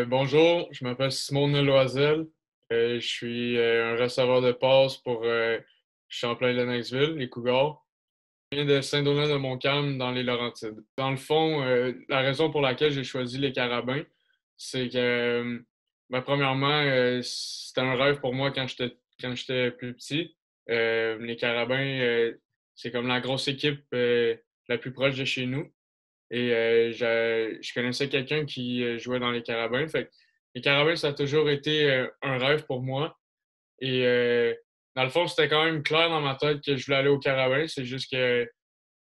Euh, bonjour, je m'appelle Simone Loisel. Euh, je suis euh, un receveur de passe pour Champlain-Lennoxville, les Cougars. Je viens de Saint-Donat de Montcalm dans les Laurentides. Dans le fond, la raison pour laquelle j'ai choisi les Carabins, c'est que, ben, premièrement, c'était un rêve pour moi quand j'étais plus petit. les Carabins, c'est comme la grosse équipe la plus proche de chez nous. Et euh, je, connaissais quelqu'un qui euh, jouait dans les Carabins. Fait les Carabins, ça a toujours été euh, un rêve pour moi. Et dans le fond, c'était quand même clair dans ma tête que je voulais aller aux Carabins. C'est juste que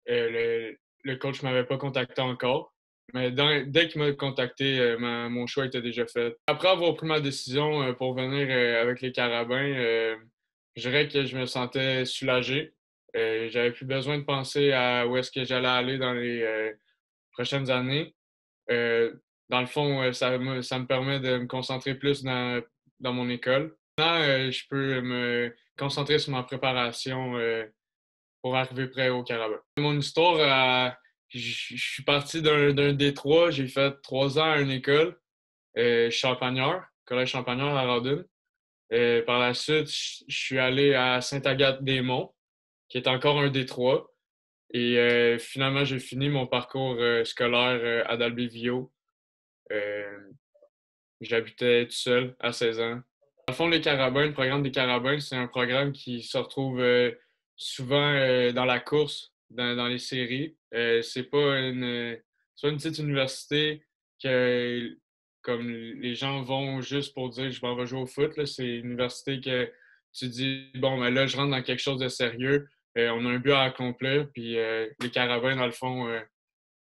le, le, coach ne m'avait pas contacté encore. Mais dès qu'il m'a contacté, mon choix était déjà fait. Après avoir pris ma décision pour venir avec les Carabins, je dirais que je me sentais soulagé. J'avais plus besoin de penser à où est-ce que j'allais aller dans les prochaines années. Euh, dans le fond, euh, ça me, ça me permet de me concentrer plus dans, dans mon école. Maintenant, euh, je peux me concentrer sur ma préparation pour arriver prêt au Carabin. Mon histoire, je suis parti d'un Détroit, j'ai fait trois ans à une école, Champagnard, Collège Champagnard à Radun. par la suite, je suis allé à Sainte-Agathe-des-Monts, qui est encore un Détroit. Et euh, finalement, j'ai fini mon parcours euh, scolaire euh, à Dalby-Vio. J'habitais tout seul à 16 ans. Dans le fond, les Carabins, le programme des Carabins, c'est un programme qui se retrouve souvent dans la course, dans, les séries. c'est pas une, pas une petite université que comme les gens vont juste pour dire je vais jouer au foot. C'est une université que tu dis bon, ben là, je rentre dans quelque chose de sérieux. Euh, on a un but à accomplir. Puis euh, les Carabins, dans le fond, euh,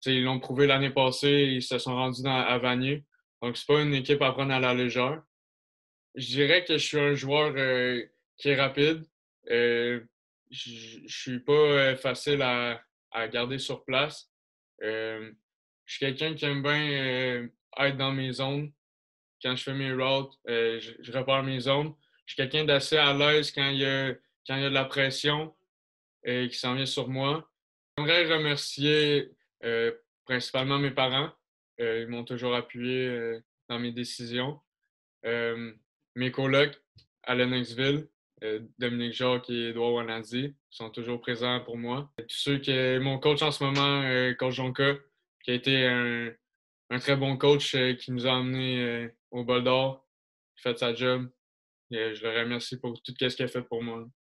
ils l'ont prouvé l'année passée. Ils se sont rendus à Vanier. Donc, c'est pas une équipe à prendre à la légère. Je dirais que je suis un joueur qui est rapide. je suis pas facile à, garder sur place. je suis quelqu'un qui aime bien être dans mes zones. Quand je fais mes routes, je, repars mes zones. Je suis quelqu'un d'assez à l'aise quand il quand il y a de la pression et qui s'en vient sur moi. J'aimerais remercier euh, principalement mes parents. Euh, ils m'ont toujours appuyé euh, dans mes décisions. mes colocs à Lennoxville, Dominique Jacques et Edouard Wanadi, sont toujours présents pour moi. tous ceux qui, mon coach en ce moment, coach Jonka, qui a été un, très bon coach qui nous a emmenés au bol d'or, qui a fait sa job. je le remercie pour tout ce qu'il a fait pour moi.